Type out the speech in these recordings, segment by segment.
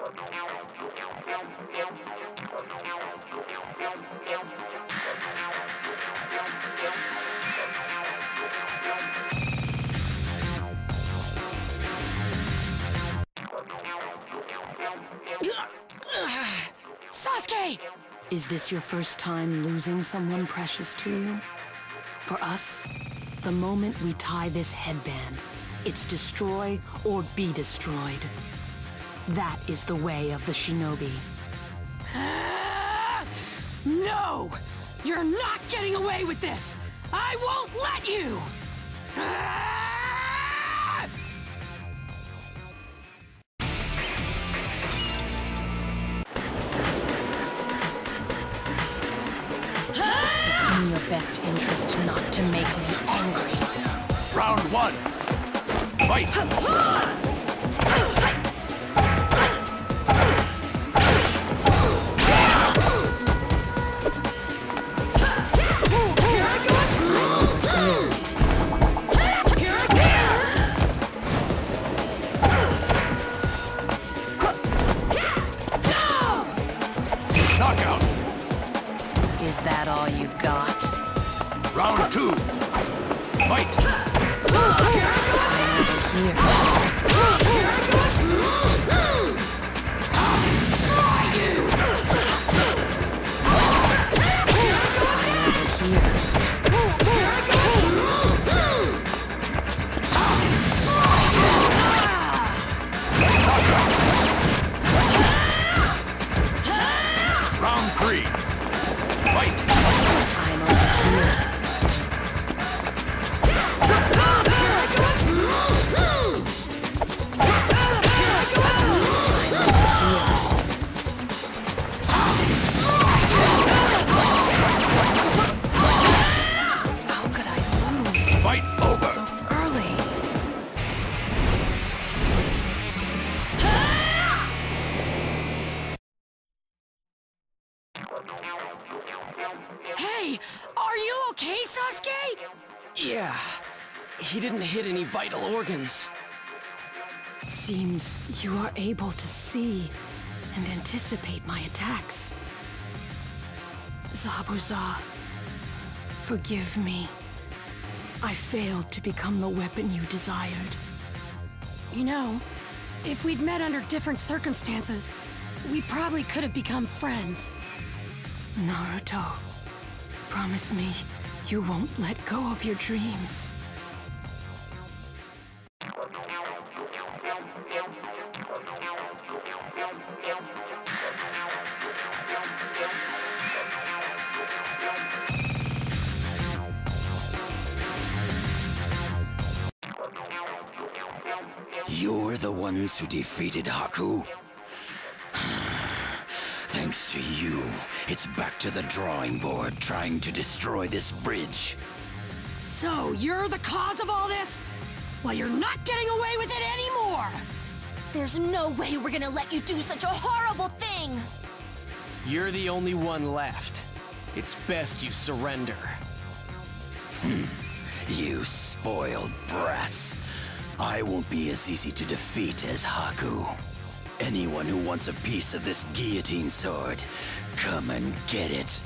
Sasuke! Is this your first time losing someone precious to you? For us, the moment we tie this headband, it's destroy or be destroyed. That is the way of the shinobi. No! You're not getting away with this! I won't let you! It's in your best interest not to make me angry. Round one. Fight! Two. Fight! Hey, are you okay, Sasuke? Yeah. He didn't hit any vital organs. Seems you are able to see and anticipate my attacks. Zabuza, forgive me. I failed to become the weapon you desired. You know, if we'd met under different circumstances, we probably could have become friends. Naruto, promise me you won't let go of your dreams. You're the ones who defeated Haku? Thanks to you, it's back to the drawing board trying to destroy this bridge. So, you're the cause of all this? Well, you're not getting away with it anymore! There's no way we're gonna let you do such a horrible thing! You're the only one left. It's best you surrender. Hmm. You spoiled brats. I won't be as easy to defeat as Haku. Anyone who wants a piece of this guillotine sword, come and get it.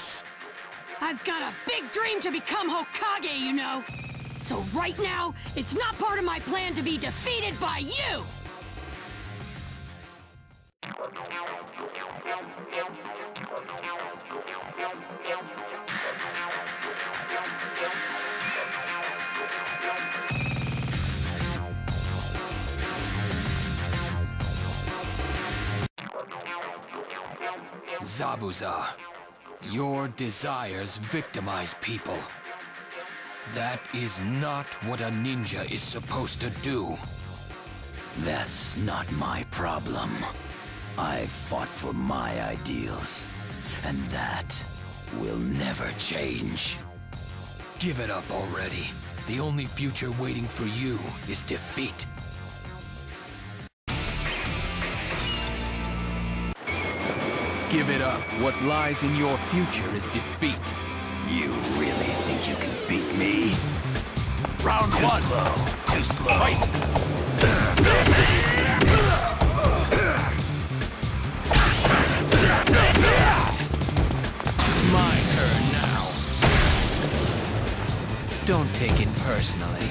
Punks. I've got a big dream to become Hokage, you know. So right now, it's not part of my plan to be defeated by you! Zabuza, your desires victimize people. That is not what a ninja is supposed to do. That's not my problem. I've fought for my ideals, and that will never change. Give it up already. The only future waiting for you is defeat. Give it up. What lies in your future is defeat. You really think you can beat me? Round Too one! slow. Too slow. Fight! It's my turn now. Don't take it personally.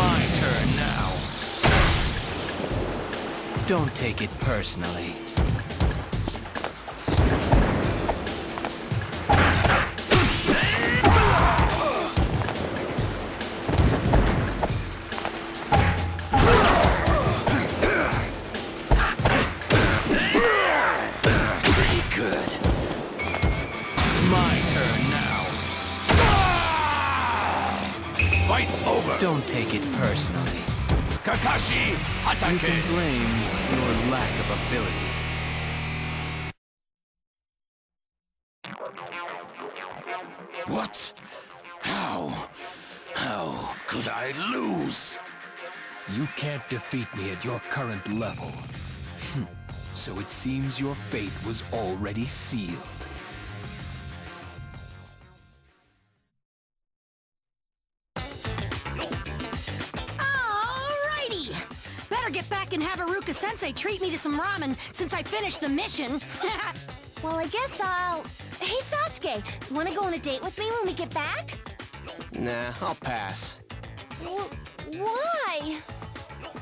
My turn now. Don't take it personally. Fight over! Don't take it personally. Kakashi Hatake! You can blame your lack of ability. What? How? How could I lose? You can't defeat me at your current level. Hmm. So it seems your fate was already sealed. Get back and have Iruka Sensei treat me to some ramen since I finished the mission. Well, I guess I'll... Hey, Sasuke, wanna go on a date with me when we get back? Nah, I'll pass. Well, why?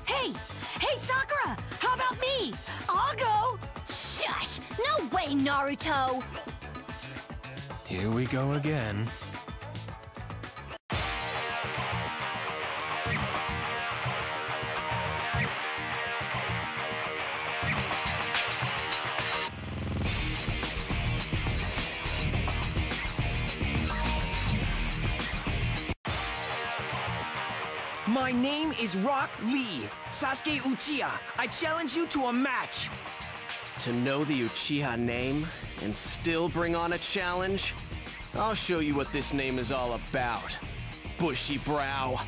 hey! Hey, Sakura! How about me? I'll go! Shush! No way, Naruto! Here we go again. My name is Rock Lee, Sasuke Uchiha. I challenge you to a match. To know the Uchiha name and still bring on a challenge? I'll show you what this name is all about. Bushy brow.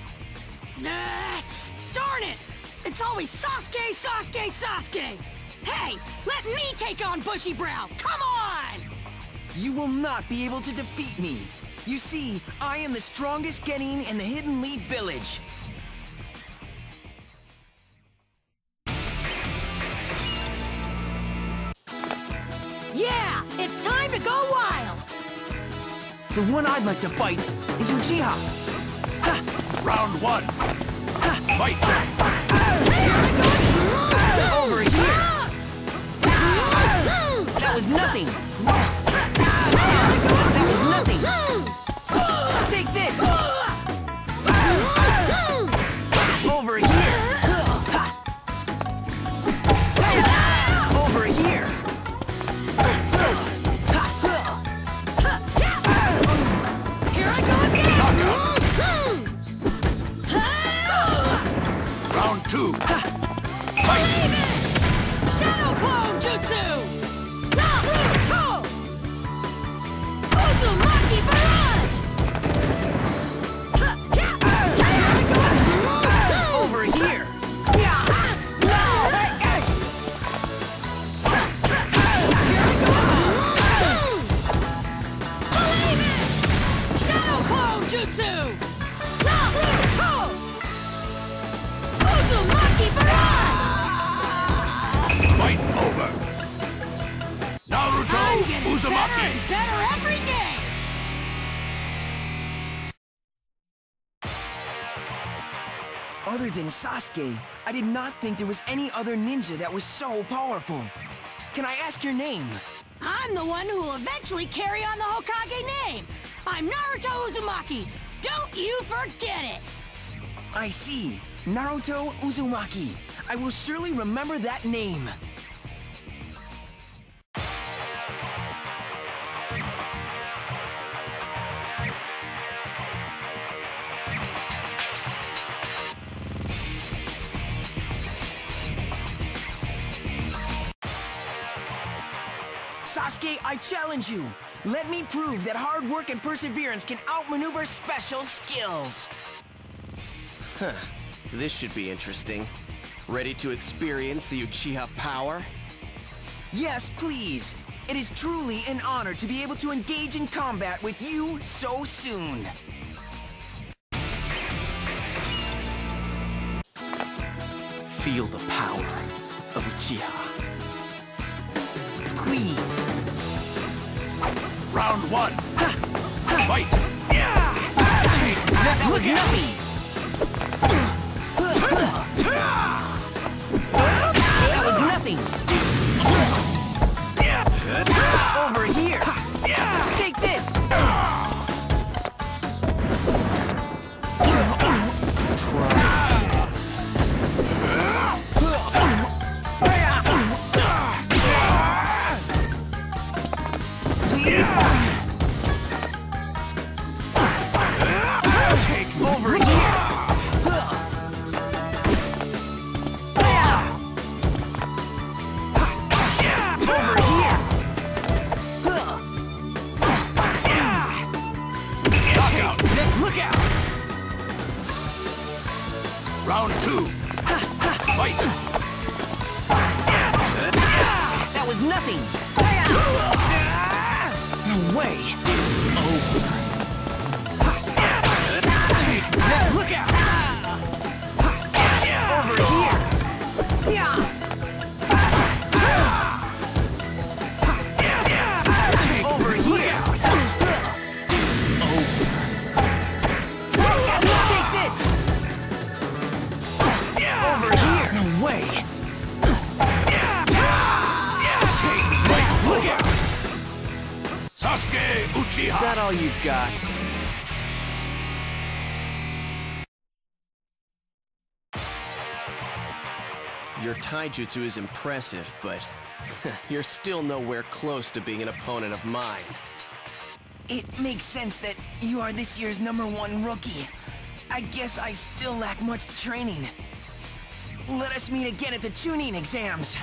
Ah, darn it! It's always Sasuke, Sasuke, Sasuke! Hey, let me take on Bushy Brow! Come on! You will not be able to defeat me. You see, I am the strongest Genin in the Hidden Leaf Village. Time to go wild. The one I'd like to fight is Uchiha. Round one. Ha. Fight! Over here. That was nothing. Other than Sasuke, I did not think there was any other ninja that was so powerful. Can I ask your name? I'm the one who will eventually carry on the Hokage name! I'm Naruto Uzumaki! Don't you forget it! I see. Naruto Uzumaki. I will surely remember that name. Sasuke, I challenge you. Let me prove that hard work and perseverance can outmaneuver special skills. Huh. This should be interesting. Ready to experience the Uchiha power? Yes, please. It is truly an honor to be able to engage in combat with you so soon. Feel the power of Uchiha. Please. Round one. Fight! That was nothing. Sasuke Uchiha! Is that all you've got? Your taijutsu is impressive, but you're still nowhere close to being an opponent of mine. It makes sense that you are this year's number one rookie. I guess I still lack much training. Let us meet again at the Chunin exams.